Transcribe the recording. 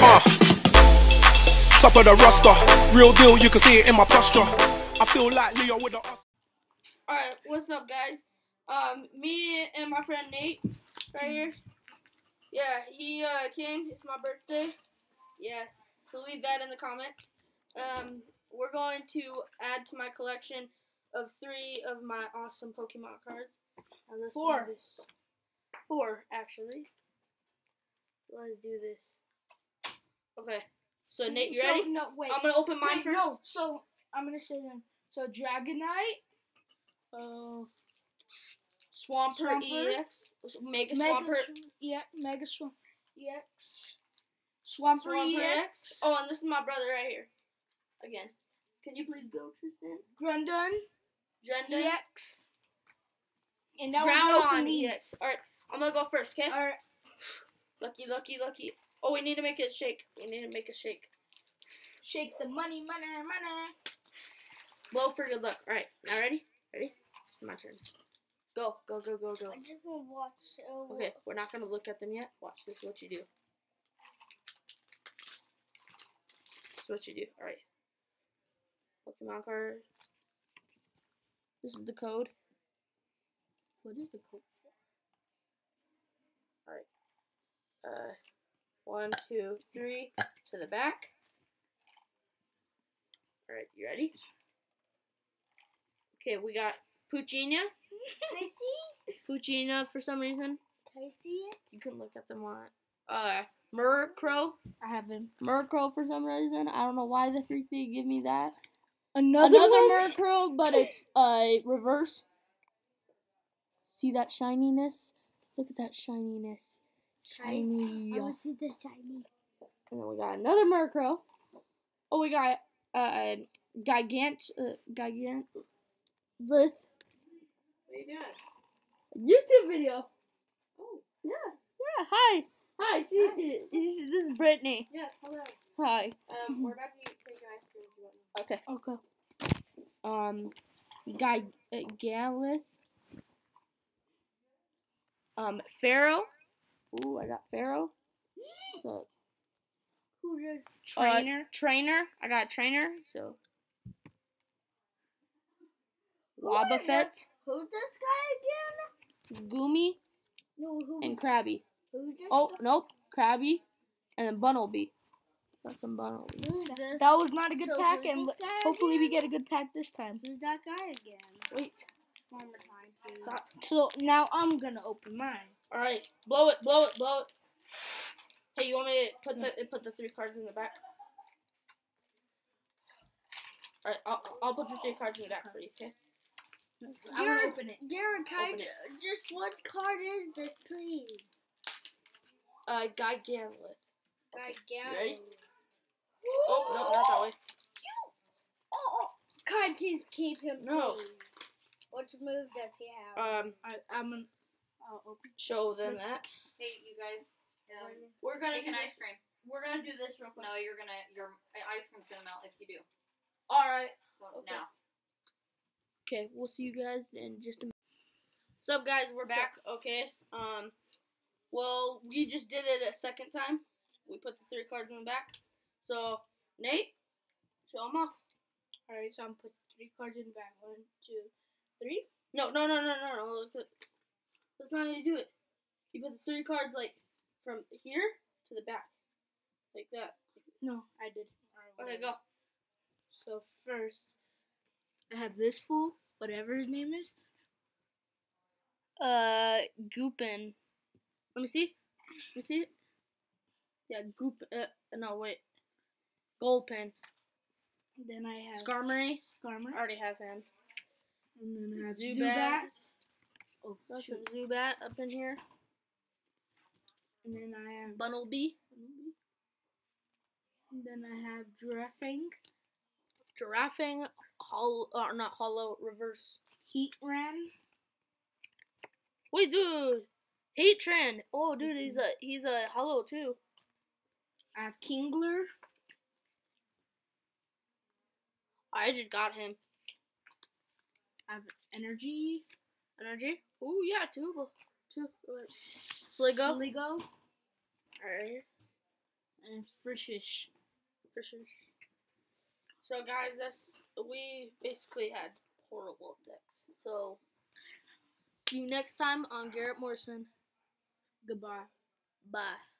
Uh, top of the roster, real deal. You can see it in my posture. I feel like Leo with the. Alright, what's up, guys? Um, me and my friend Nate, right here. Yeah, he uh, came. It's my birthday. Yeah, so leave that in the comment. Um, we're going to add to my collection of three of my awesome Pokemon cards. And let's do Four. this. Four, actually. Let's do this. Okay. So Nate, you So, ready? No, wait. I'm gonna open mine Wait, first. No, so I'm gonna say them. So Dragonite, Uh, Swampert, Swampert. EX, Mega, Mega Swampert, Sw- yeah, Mega Swamp, EX, Swampert, Swampert EX, EX. Oh, and this is my brother right here. Again, can you please go, Tristan? Groudon, Drenda, EX, and now we're gonna open these. EX. All right, I'm gonna go first. Okay. All right, Lucky, lucky, lucky. Oh, we need to make it shake. We need to make a shake. shake the money, money, money. Blow for good luck. All right, now ready? Ready? My turn. Go, go, go, go, go. I just wanna watch. Uh, Okay, we're not gonna look at them yet. Watch this. What you do. This is what you do. All right. Pokemon card. This is the code. What is the code? All right. Uh, one, two, three to the back. All right, you ready? Okay, we got Puccina. Can I see? Puccina for some reason. Can I see it? You can look at them on uh Murkrow. I have him. Murkrow for some reason. I don't know why the freak they give me that. Another, Another? Murkrow, but it's uh reverse. See that shininess? Look at that shininess. Shiny. I want to see the shiny. And then we got another Murkrow. Oh, we got uh Gigant uh, Gigant Lith What are you doing? YouTube video. Oh, Yeah, yeah. Hi, hi. She, she- this is Brittany. yes, hello. Hi. Um, we're about to eat cake and ice cream. if you want. Okay. Okay. um guy uh, Galith um Pharaoh ooh I got Pharaoh so Who's your uh, trainer? trainer I got a trainer so Who Wobbuffet Who's this guy again? Goomy No, who? and Krabby who's this oh nope Krabby and then Bunnelby got some Bunnelby That was not a good So pack, and hopefully we get a good pack this time. Who's that guy again? wait One more time, please. So now I'm gonna open mine. All right blow it blow it blow it hey you want me to put the put the three cards in the back all right I'll, I'll put the three cards in the back for you okay I'm Garrett- gonna open it. Garrett, can Open I, it. just what card is this, please? uh Guy Ganlith Guy You ready? Oh, no, not that way. Oh, oh. Kai, please keep him. No. please. What move does he have? Um, I, I'm gonna. I'll open. show them that. Hey, you guys. Um, We're gonna take do an ice cream. We're gonna do this real quick. No, you're gonna. Your uh, ice cream's gonna melt if you do. All right. So Okay. now. Okay, we'll see you guys in just a minute. Sup, guys? We're back. Okay. Um, well, we just did it a second time. We put the three cards in the back. So, Nate, show them off. Alright, so I'm gonna put three cards in the back. One, two, three. No, no, no, no, no, no. Look at, that's not how you do it. You put the three cards like from here to the back, like that. No, I did. Alright, Okay, go. So first, I have this fool, whatever his name is. Uh, Goopin. Let me see. Let me see it. Yeah, Goop. Uh, no, wait. Goldpin. Then I have Skarmory. Skarmory. I already have him. And then I have Zubat. Zubat. Oh, Got shoot. some Zubat up in here. And then I have. Bunnelby. And then I have Giraffing. Giraffing. Hollow. Or not hollow. Reverse. Heat Ran. Wait, dude. Trend. Oh, dude, he's a he's a hollow too. I have Kingler. I just got him. I have Energy. Energy. Ooh, yeah, two. Two. Sliggoo. Sliggoo. Alright. and Frishish. Sure. So guys, that's we basically had horrible decks. So See you next time on Garrett Morrison. Goodbye. bye.